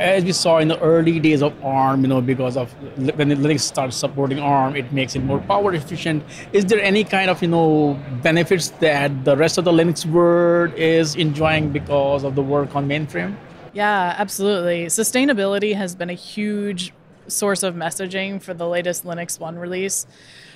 As we saw in the early days of ARM, you know, because of when Linux starts supporting ARM, it makes it more power efficient. Is there any kind of, you know, benefits that the rest of the Linux world is enjoying because of the work on mainframe? Yeah, absolutely. Sustainability has been a huge source of messaging for the latest LinuxONE release.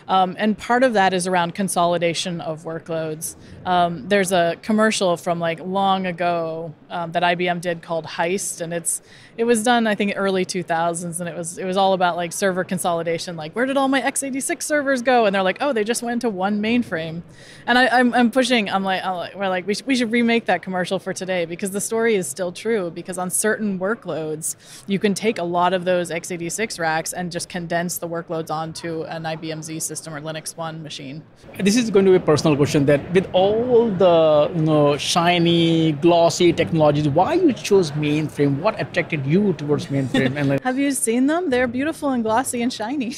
Um, and part of that is around consolidation of workloads. Um, there's a commercial from like long ago um, that IBM did called Heist, and it's it was done I think early 2000s, and it was it was all about like server consolidation. Like where did all my x86 servers go? And they're like, oh, they just went to one mainframe. And I, am I'm, I'm pushing. I'm like, I'm like we're like we, sh- we should remake that commercial for today because the story is still true. Because on certain workloads, you can take a lot of those x86 racks and just condense the workloads onto an IBM Z system system or LinuxONE machine. This is going to be a personal question that with all the you know shiny, glossy technologies, why you chose mainframe? What attracted you towards mainframe? and like- Have you seen them? They're beautiful and glossy and shiny.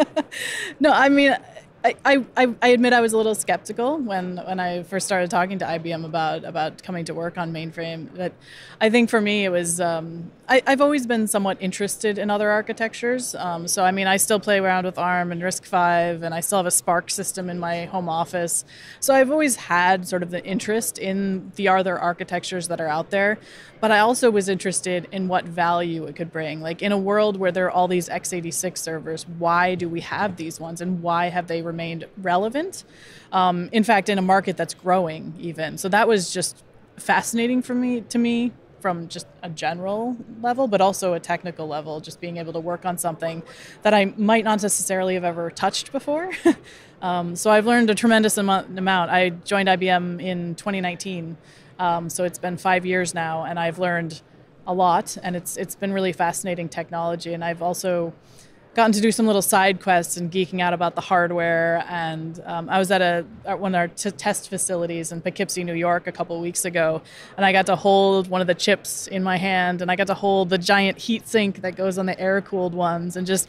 no, I mean I, I, I admit I was a little skeptical when, when I first started talking to IBM about, about coming to work on mainframe. But I think for me, it was um, I, have always been somewhat interested in other architectures. Um, so I mean, I still play around with ARM and RISC-V, and I still have a SPARC system in my home office. So I've always had sort of the interest in the other architectures that are out there. But I also was interested in what value it could bring. Like in a world where there are all these x86 servers, why do we have these ones, and why have they remained relevant. Um, in fact, in a market that's growing, even. So that was just fascinating for me to me from just a general level, but also a technical level, just being able to work on something that I might not necessarily have ever touched before. um, so I've learned a tremendous amount. I joined IBM in 2019, um, so it's been five years now, and I've learned a lot, and it's it's been really fascinating technology. And I've also gotten to do some little side quests and geeking out about the hardware. And um, I was at a at one of our t- test facilities in Poughkeepsie, New York, a couple weeks ago, and I got to hold one of the chips in my hand, and I got to hold the giant heat sink that goes on the air cooled ones, and just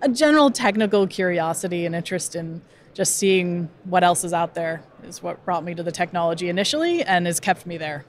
a general technical curiosity and interest in just seeing what else is out there is what brought me to the technology initially and has kept me there.